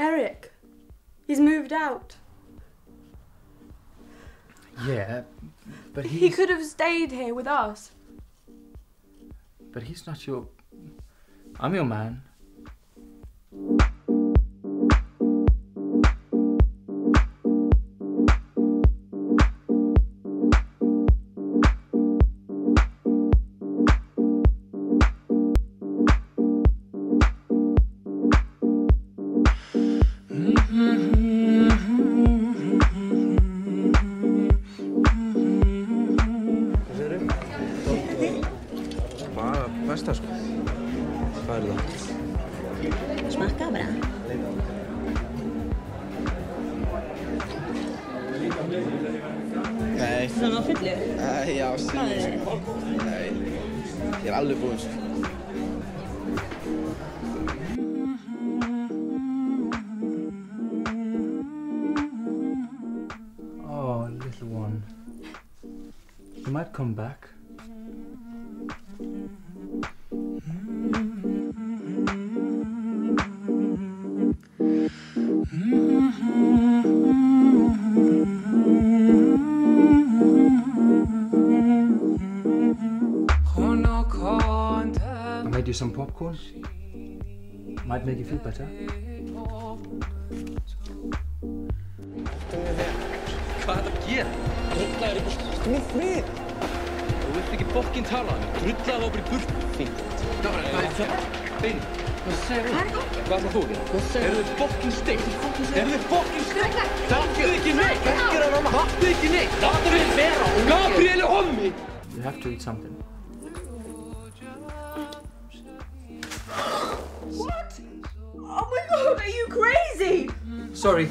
Eric. He's moved out. Yeah, but he's... He could have stayed here with us. But he's not your... I'm your man. Bara besta sko. Hvað er það? Smakka bara. Nei. Svona á fullu. Æ, já, er síðan. þið? Nei. Ég er alveg búinn sko. Oh, little one. You might come back. I made you some popcorn. Might make you feel better. Hvað er þetta að gera? Drullaður í burt. Komið frið. Þú vilt ekki fokkin tala um. Drullaðu okkur í burt. Fínt. Gafra, hvað er þetta? Beini. Hvað segir þú? Hvað er það? Þú? Hvað segir þú? Er þið fokkin steikt? Er þið fokkin steikt? Fattu ekki neitt? Hvað er það? Fattu ekki neitt? Fattu ekki vera. Gabriel er hommi. You have to eat something. Sorry.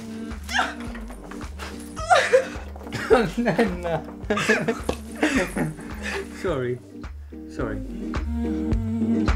Nenna. Sorry. Sorry. Mm.